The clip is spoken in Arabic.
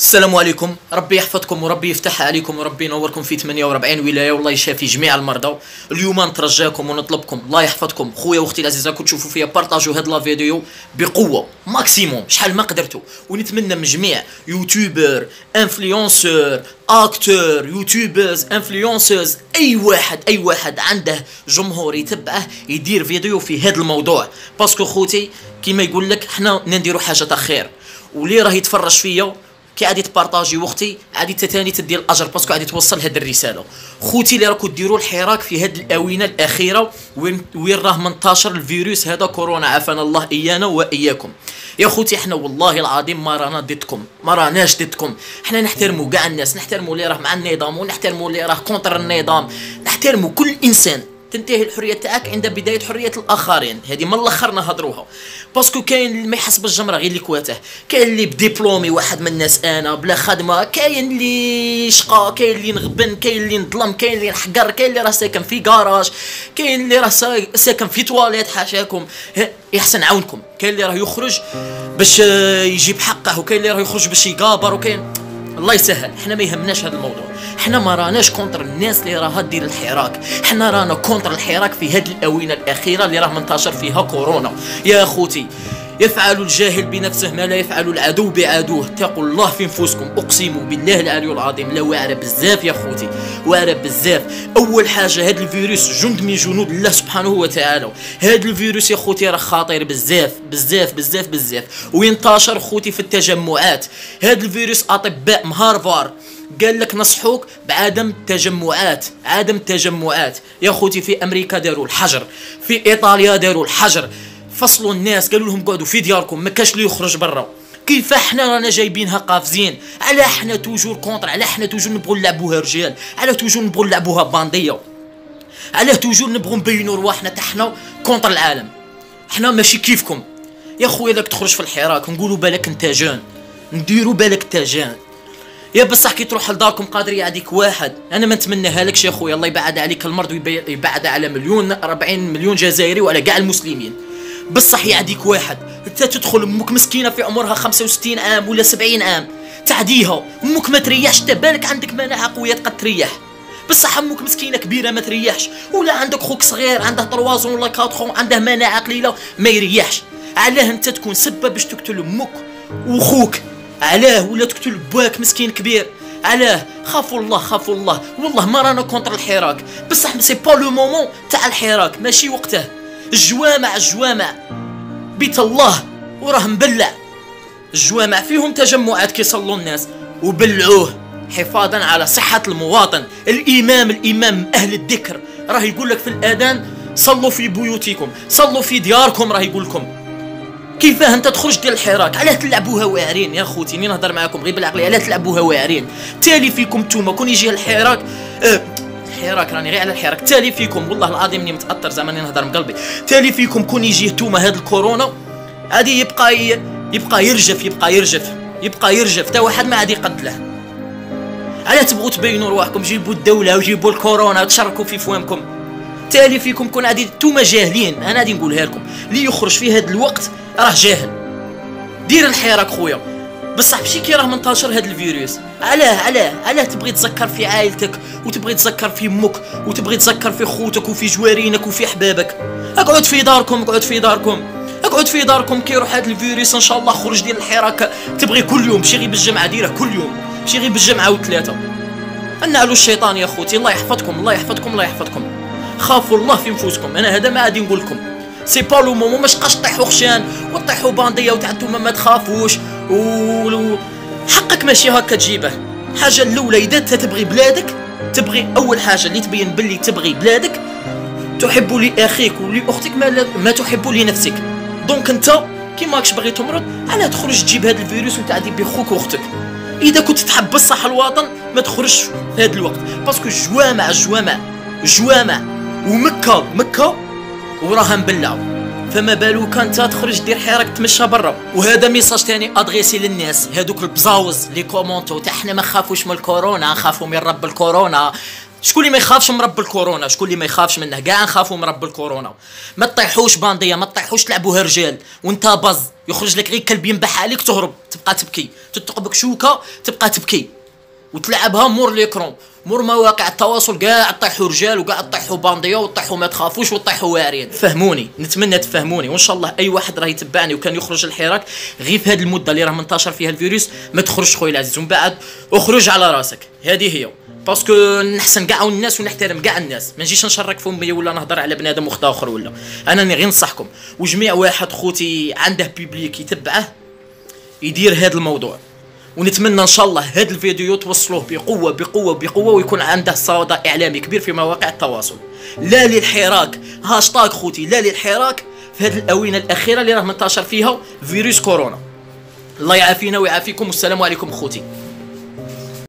السلام عليكم. ربي يحفظكم وربي يفتحها عليكم وربي ينوركم في 48 ولاية. والله يشافي جميع المرضى. اليوم نترجاكم ونطلبكم. الله يحفظكم. خويا واختي العزيزة راكم تشوفوا فيها بارطاجوا هاد la vidéo بقوة maximum شحال ما قدرتوا. ونتمنى من جميع youtubeur influenceur acteur youtubeurs influenceurs أي واحد أي واحد عنده جمهور يتبعه يدير فيديو في هذا الموضوع. parce que خوتي كيما يقول لك حنا نديروا حاجة خير. واللي راه يتفرج فيا كي غادي تبارطاجي وقتي غادي تتاني تدي الاجر parce que غادي توصل هاد الرسالة. خوتي اللي راكو ديروا الحراك في هاد الآونة الأخيرة وين وين راه منتشر الفيروس هذا كورونا. عافانا الله إيانا وإياكم. يا خوتي إحنا والله العظيم ما رانا ضدكم. ما راناش ضدكم. إحنا نحترموا كاع الناس نحترموا اللي راه مع النظام ونحترموا اللي راه contre النظام. نحترموا كل إنسان. تنتهي الحريه تاعك عند بداية حرية الآخرين. هذه من الأخر نهضروها. parce que كاين اللي ما يحس بالجمره غير اللي كواته كاين اللي ب diplômé واحد من الناس أنا بلا خدمة. كاين اللي شقا كاين اللي نغبن كاين اللي نظلم كاين اللي نحقر كاين اللي راه ساكن في كراج كاين اللي راه ساكن في تواليت حاشاكم. يحسن عاونكم. كاين اللي راه يخرج باش يجيب حقه وكاين اللي راه يخرج باش يقابر وكاين الله يسهل. إحنا ما يهمناش هذا الموضوع. إحنا ما راناش contre الناس اللي راها دير الحراك. إحنا رانا contre الحراك في هذه الأونة الأخيرة اللي راه منتشر فيها كورونا. يا اخوتي يفعل الجاهل بنفسه ما لا يفعل العدو بعدوه اتقوا الله في نفوسكم اقسم بالله العلي العظيم. لا واعره بزاف يا خوتي. واعره بزاف. أول حاجة هذا الفيروس جند من جنود الله سبحانه وتعالى. هذا الفيروس يا خوتي راه خطير بزاف. بزاف بزاف بزاف. وينتشر خوتي في التجمعات. هذا الفيروس أطباء من هارفارد قال لك نصحوك بعدم التجمعات. عدم التجمعات. يا خوتي في أمريكا داروا الحجر. في إيطاليا داروا الحجر. فصلوا الناس قالوا لهم قعدوا في دياركم ما كاش اللي يخرج برا. كيف إحنا رانا جايبينها قافزين؟ علاه إحنا toujours contre علاه إحنا toujours نبغوا نلعبوها رجال علاه toujours نبغوا نلعبوها bandits علاه toujours نبغوا نبينوا رواحنا تاعنا contre العالم. إحنا ماشي كيفكم. يا خويا داك تخرج في الحراك نقولوا بالك انت جان. نديروا بالك انت جان. يا بصح كي تروح لداركم قادر يعديك واحد. أنا ما نتمناها لكش يا خويا الله يبعد عليك المرض ويبعد على مليون 40 مليون جزائري وعلى كاع المسلمين. بصح يعديك واحد. انت تدخل أمك مسكينة في عمرها 65 عام ولا 70 عام. تعديها. أمك ما تريحش. بالك عندك مناعة قوية تقد تريح. بصح أمك مسكينة كبيرة ما تريحش. ولا عندك خوك صغير عنده طروازون ولا كاتخون عنده مناعة قليلة ما يريحش. علاه انت تكون سبب باش تقتل أمك وخوك. علاه ولا تقتل باك مسكين كبير. علاه. خافوا الله خافوا الله. والله ما رانا contre الحراك. بصح c'est pas le moment تاع الحراك. ماشي وقته. الجوامع الجوامع بيت الله وراه مبلع الجوامع فيهم تجمعات كيصلوا الناس وبلعوه حفاظا على صحة المواطن. الإمام الإمام أهل الذكر راه يقول لك في الأذان صلوا في بيوتكم صلوا في دياركم راه يقول لكم. كيفاه أنت تخرج ديال الحراك؟ علاه تلعبوها واعرين يا خوتي ني نهضر معاكم غير بالعقلية. علاه تلعبوها واعرين تالي فيكم نتوما كون يجي الحراك آه الحراك راني غير على الحراك. تالي فيكم والله العظيم إني متأثر زعما نهضر من قلبي. تالي فيكم كون يجي نتوما هاد الكورونا غادي يبقى يبقى يرجف يبقى يرجف يبقى يرجف. تا واحد ما عاد يقتله علاه تبغوا تبينوا رواحكم جيبوا الدولة وجيبوا الكورونا وتشركوا في فوامكم. تالي فيكم كون غادي نتوما جاهلين. أنا غادي نقولها لكم. اللي يخرج في هذا الوقت راه جاهل. دير الحراك خويا. بصح ماشي كي راه منتشر هذا الفيروس. علاه علاه علاه تبغي تذكر في عائلتك وتبغي تذكر في أمك وتبغي تذكر في خوتك وفي جوارينك وفي أحبابك. اقعد في داركم اقعد في داركم. اقعد في داركم كي يروح هذا الفيروس إن شاء الله خرج ديال الحراك. تبغي كل يوم ماشي غير بالجمعة ديره كل يوم. ماشي غير بالجمعة وثلاثه النعلو الشيطان يا خوتي الله يحفظكم الله يحفظكم الله يحفظكم. خافوا الله في نفوسكم أنا هذا ما غادي نقول لكم c'est pas le moment ماش تبقاش طيحوا خشان وطيحوا bandits وتعتوا ما تخافوش و حقك ماشي هكا تجيبه. الحاجة الأولى إذا أنت تبغي بلادك تبغي أول حاجة اللي تبين باللي تبغي بلادك تحب لأخيك ولأختك ما, ما تحب لنفسك. donc أنت كي ماكش باغي تمرض علاه تخرج تجيب هذا الفيروس وتعدي بخوك وأختك. إذا كنت تحب بصح الوطن ما تخرجش في هذا الوقت. parce que جوامع جوامع جوامع. ومكة مكة وراها مبلعه فما بالك انت تخرج دير حيرك تمشى برا. وهذا message تاني adressé للناس. هذوك البزاوز les commentaires تاع إحنا ما خافوش من الكورونا خافوا من رب الكورونا. شكون اللي ما يخافش من رب الكورونا؟ شكون اللي ما يخافش منه؟ كاع نخافوا من رب الكورونا. ما تطيحوش bandits ما تطيحوش تلعبوها رجال وانت باز يخرج لك غير كلب ينبح عليك تهرب تبقى تبكي. تتقبك شوكة تبقى تبكي. وتلعبها مور les écrans مور مواقع التواصل كاع طيحوا رجال وكاع طيحوا bandits وطيحوا ما تخافوش وطيحوا واعرين فهموني نتمنى تفهموني. وإن شاء الله أي واحد راه يتبعني وكان يخرج الحراك غير في هذه المدة اللي راه منتشر فيها الفيروس ما تخرجش خويا العزيز. ومن بعد اخرج على راسك. هذه هي. parce que نحسن كاع الناس ونحترم كاع الناس. ما نجيش نشرك في امي ولا نهضر على بنادم وخت آخر ولا. أنا غير ننصحكم وجميع واحد خوتي عنده بيبليك يتبعه يدير هذا الموضوع. ونتمنى إن شاء الله هذا الفيديو توصلوه بقوة بقوة بقوة ويكون عنده صدى إعلامي كبير في مواقع التواصل. لا للحراك هاشتاغ خوتي لا للحراك في هذه الأونة الأخيرة اللي راه منتشر فيها فيروس كورونا. الله يعافينا ويعافيكم والسلام عليكم خوتي.